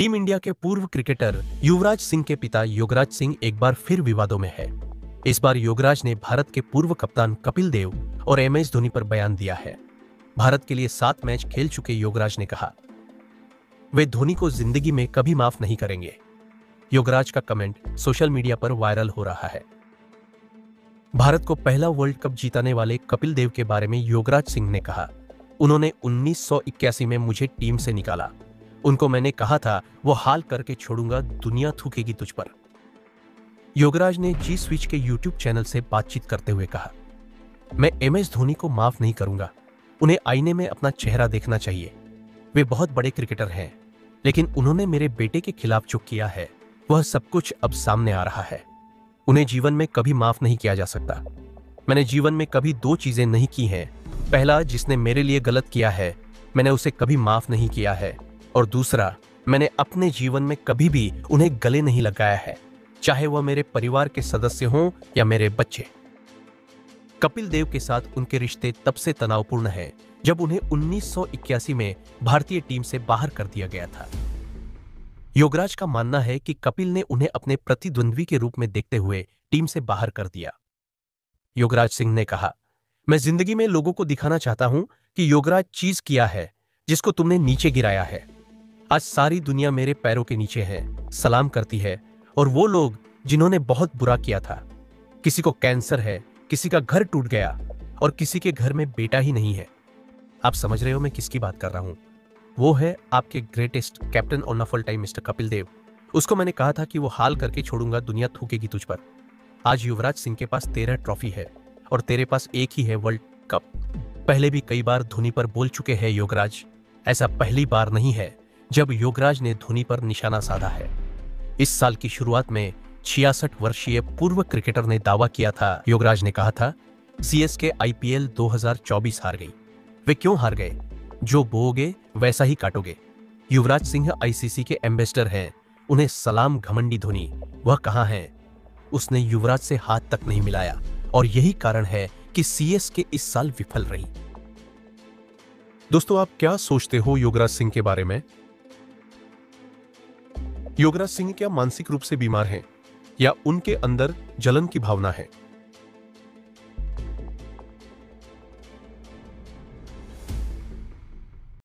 Team India के पूर्व cricketer Yuvraj Singh के पिता योगराज सिंह एक बार फिर विवादों में है। इस बार योगराज ने भारत के पूर्व कप्तान कपिल देव और एम एस धोनी पर बयान दिया है। भारत के लिए सात मैच खेल चुके योगराज ने कहा, वे धोनी को ज़िंदगी में कभी माफ़ नहीं करेंगे। योगराज का कमेंट सोशल मीडिया पर वायरल हो रहा है। भारत को पहला वर्ल्ड कप जीताने वाले कपिल देव के बारे में योगराज सिंह ने कहा, उन्होंने 1981 में मुझे टीम से निकाला। उनको मैंने कहा था, वो हाल करके छोड़ूँगा, दुनिया थूकेगी तुझ पर. योगराज ने जी स्विच के यूट्यूब चैनल से बातचीत करते हुए कहा, मैं एम एस धोनी को माफ़ नहीं करूँगा। उन्हें आईने में अपना चेहरा देखना चाहिए। वे बहुत बड़े क्रिकेटर हैं, लेकिन उन्होंने मेरे बेटे के खिलाफ जो किया है, वह सब कुछ अब सामने आ रहा है। उन्हें जीवन में कभी माफ़ नहीं किया जा सकता। मैंने जीवन में कभी दो चीज़ें नहीं की हैं। पहला, जिसने मेरे लिए गलत किया है, मैंने उसे कभी माफ़ नहीं किया है। और दूसरा, मैंने अपने जीवन में कभी भी उन्हें गले नहीं लगाया है, चाहे वह मेरे परिवार के सदस्य हों या मेरे बच्चे। कपिल देव के साथ उनके रिश्ते तब से तनावपूर्ण हैं, जब उन्हें 1981 में भारतीय टीम से बाहर कर दिया गया था। योगराज का मानना है कि कपिल ने उन्हें अपने प्रतिद्वंद्वी के रूप में देखते हुए टीम से बाहर कर दिया। योगराज सिंह ने कहा, मैं ज़िंदगी में लोगों को दिखाना चाहता हूँ कि योगराज चीज़ किया है, जिसको तुमने नीचे गिराया है। आज सारी दुनिया मेरे पैरों के नीचे है, सलाम करती है, और वो लोग जिन्होंने बहुत बुरा किया था। किसी को कैंसर है, किसी का घर टूट गया, और किसी के घर में बेटा ही नहीं है। आप समझ रहे हो मैं किसकी बात कर रहा हूँ? वो है आपके greatest captain on full time mister Kapil Dev. उसको मैंने कहा था कि वो हाल करके छोड़ूँगा, दुनिया थूकेगी तुझ पर। आज युवराज सिंह के पास तेरह ट्रॉफी है, और तेरे पास एक ही है वर्ल्ड कप। पहले भी कई बार धोनी पर बोल चुके हैं योगराज। ऐसा पहली बार नहीं है। जब योगराज ने धोनी पर निशाना साधा है। इस साल की शुरुआत में छियासठ वर्षीय पूर्व क्रिकेटर ने दावा किया था। योगराज ने कहा था, सीएसके आईपीएल 2024 हार गई। वे क्यों हार गए? जो बोगे वैसा ही काटोगे। युवराज सिंह आईसीसी के एम्बेसडर हैं। उन्हें सलाम घमंडी धोनी। वह कहाँ है? उसने युवराज से हाथ तक नहीं मिलाया। और यही कारण है कि सीएसके इस साल विफल रही। दोस्तों, आप क्या सोचते हो योगराज सिंह के बारे में? योगराज सिंह क्या मानसिक रूप से बीमार हैं या उनके अंदर जलन की भावना है?